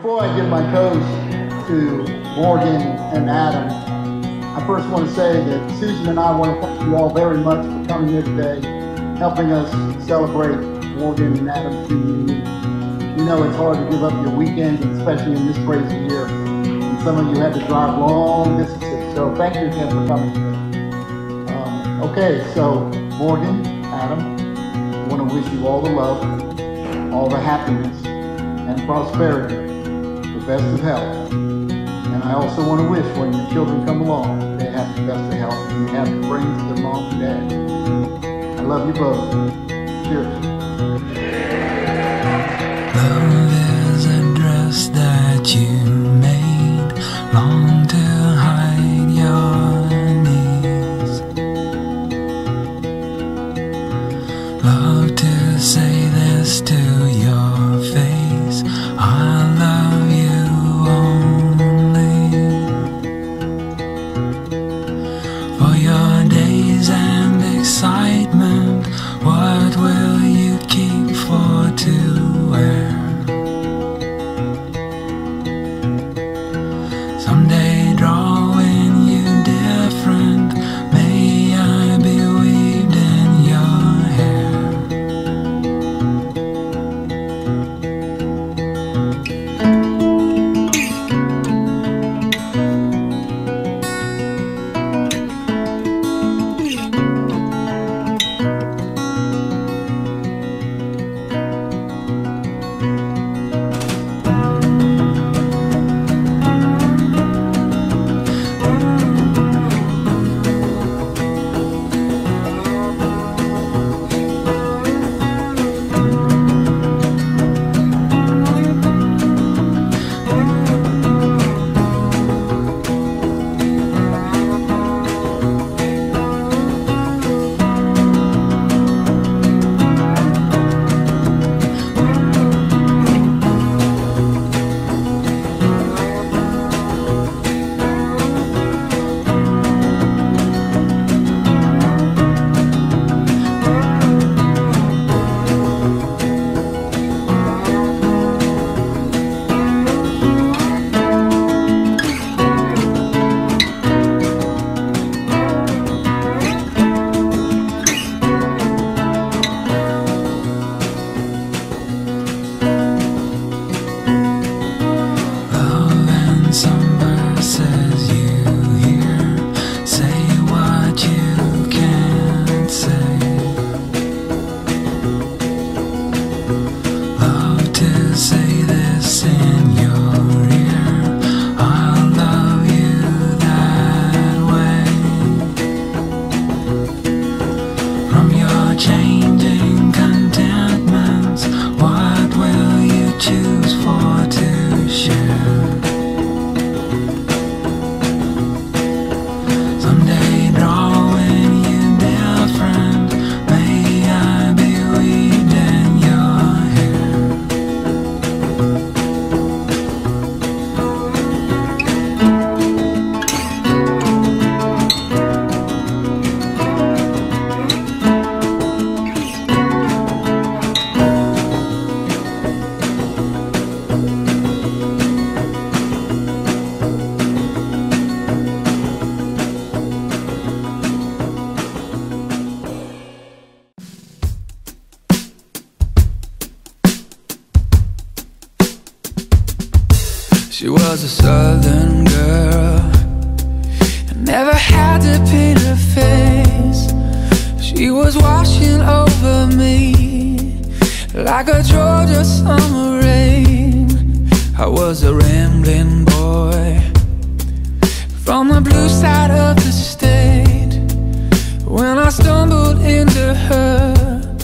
before I give my toast to Morgan and Adam, I first want to say that Susan and I want to thank you all very much for coming here today, helping us celebrate Morgan and Adam's reunion. We know it's hard to give up your weekends, especially in this crazy year. And some of you had to drive long distances, so thank you again for coming. Um, okay, so Morgan, Adam, I want to wish you all the love, all the happiness, and prosperity, the best of health. And I also want to wish when your children come along, they have the best of health and you have to bring to their mom and dad. I love you both. Cheers. She was a southern girl and never had to paint her face. She was washing over me like a Georgia summer rain. I was a rambling boy from the blue side of the state when I stumbled into her.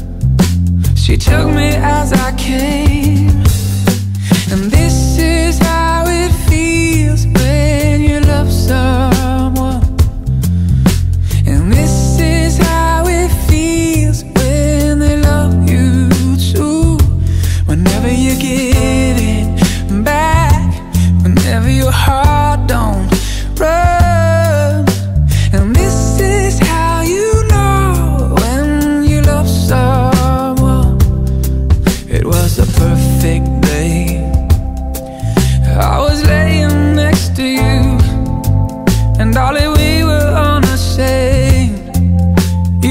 She took me as I came.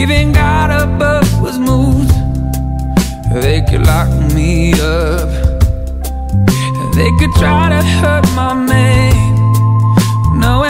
Even God above was moved. They could lock me up. They could try to hurt my name No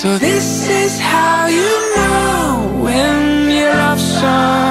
So this is how you know when you love someone